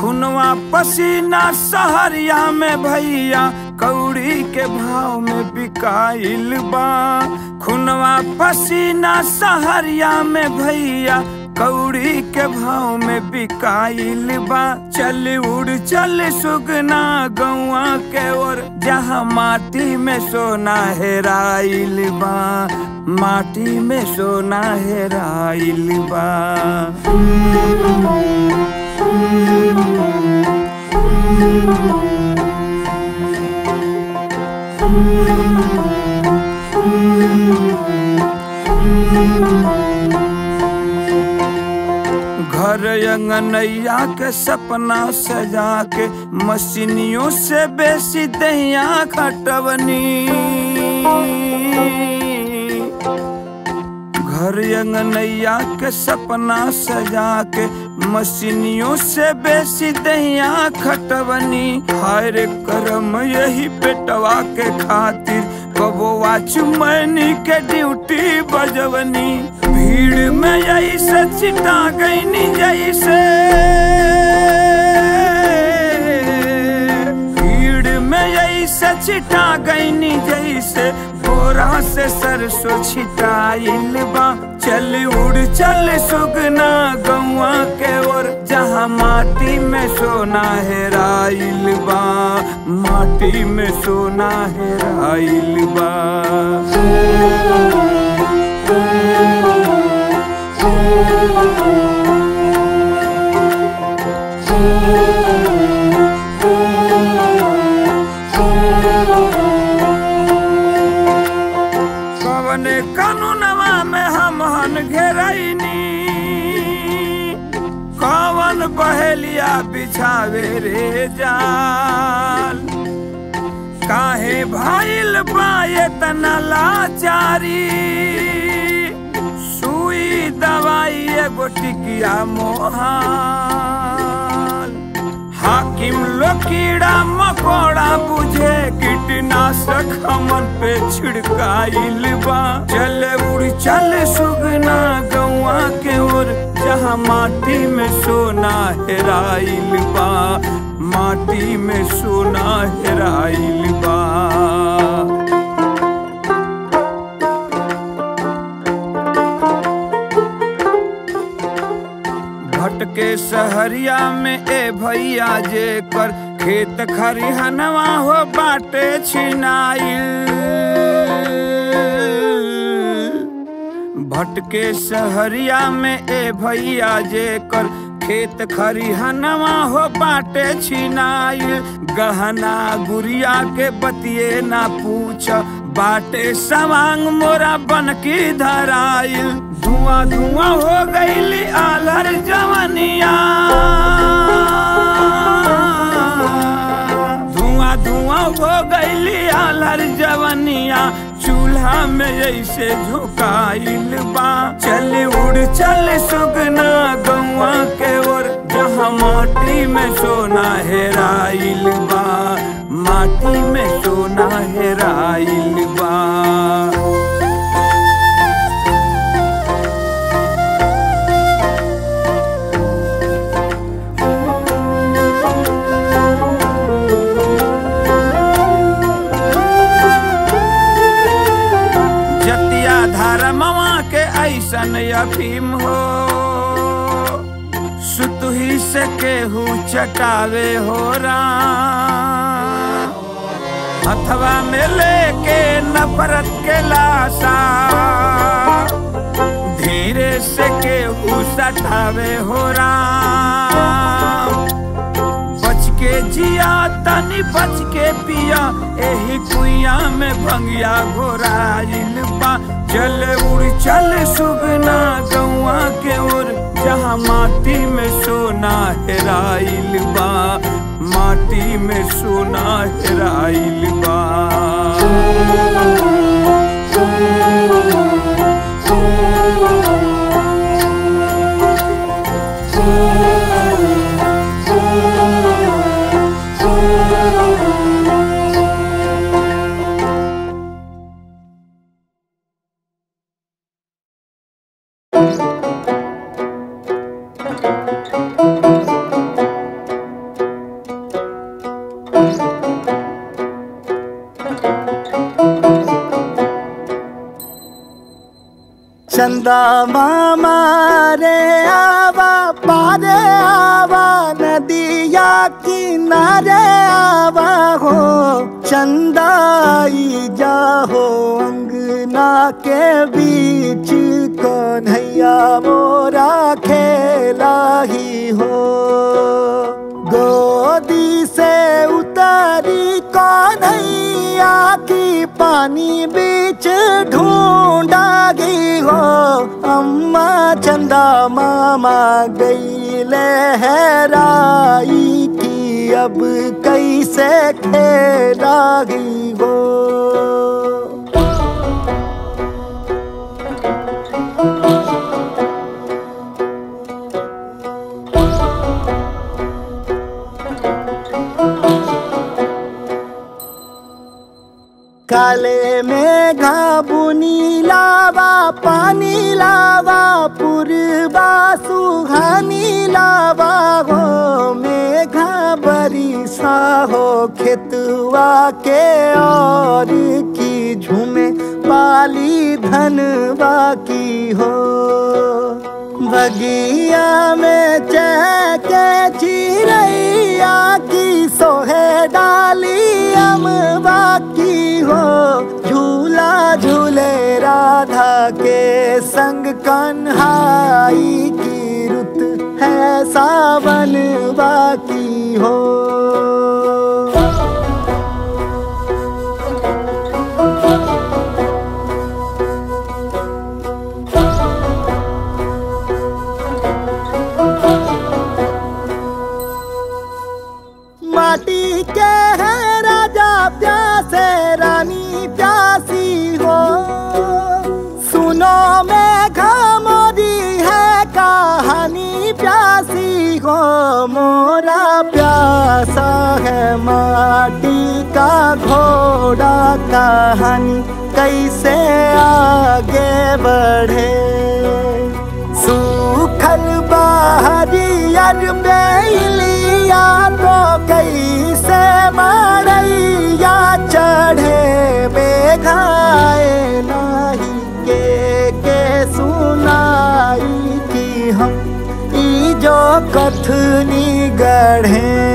खुनवा पसीना सहरिया में भैया, कौड़ी के भाव में बिकाइल बा। खुनवा पसीना सहरिया में भैया कौड़ी के भाव में बिकाइल बा। चल उड़, चल सुगना गौआ के ओर। जहाँ माटी में सोना हेराइल बा। माटी में सोना हेराइल बा। घर के सपना सजा के मशीनियों से बेसी दहिया खटवनी। घर अंगनैया के सपना सजा के मशीनियों से बेसी दहिया खटवनी। हर करम, यही पेटवा के खातिर कबोवा चुमनी के ड्यूटी बजवनी। भीड़ में यही से चिटा गईनी जैसे। भीड़ में यही से छिटा गईनी जैसे। बोरा से सरसों छिटाइल बा चल उड़ चल सुगना। गौआ के ओर जहाँ माटी में सोना हेराइल बा माटी में सोना हेराइल बा कानूनवा में हम हन घेरैनी। कवन बहेलिया बिछावे रे जाल। काहे भाईल बाए तना लाचारी। दवाई एगो टिकिया मोहाल। हाकिम लोग कीड़ा मकोड़ा बुझे, कीटनाशक हमन पे छिड़काइल बा। चले उड़, चल सुगना गौआ के ओर, जहाँ माटी में सोना हेराइल बा। माटी में सोना हेराइल बा। सहरिया में ए भैया जे कर, खेत खरिहनवा हो बाटे छिनाइल। भटके सहरिया में ए भैया जे कर, खेत खरिहनवा हो बाटे छिनाइल। गहना गुड़िया के बतिए ना पूछ, बाटे सवांग मोरा बन की धराइल। धुआँ धुआँ हो गईली आलर जवनिया। धुआँ धुआँ हो गईली आलर जवनिया। चूल्हा में ऐसे झुकाइल बा। चल उड़, चल सुगना गौआ के ओर। जहाँ माटी में सोना हेराइल बा। माटी में सोना हेराइल बा। के ऐसन अफीम हो सुतही से केहू चटावे हो राम। अथवा में लेके नफरत के लाशा, धीरे से के केहू सटावे हो राम। बच के जिया तनी बच के पिया, एही कुइया में भंगिया घोराइल बा चल उड़ चल, सुगना गौआ के ओर जहाँ माटी में सोना हेराइल बा। माटी में सोना हेराइल बा। ਚੰਦਾ ਮਾਮਾ ਰੇ ਆਵਾ ਪਾਰੇ ਆਵਾ ਨਦੀਆ ਕਿਨਾਰੇ ਆਵਾ ਹੋ ਚੰਦਾਈ ਜਾ ਹੋ ਅੰਗਨਾ ਕੇ ਵਿੱਚ कन्हैया मोरा खेला ही हो। गोदी से उतरी कन्हैया की पानी बीच ढूंढा गई हो। अम्मा चंदा मामा गई लहराई की अब कैसे खेला गई हो। काले में घाबुनी लावा, पानी लावा पुरबा सुहानी लावा, हो मेघा बरिसा, हो खेतवा के और की झूमे, पाली धनवा की हो। बगिया में चहके चिड़ैया की सोहे डाली अमवा बाकी हो, झूला झूले राधा के संग कन्हाई की रुत है सावन बाकी हो। मोरा प्यासा है माटी का घोड़ा कहानी कैसे आगे बढ़े? सूखल बाहरियर बेलिया तो कैसे मरैया चढ़े? बेघाए सुनाई नी गढ़े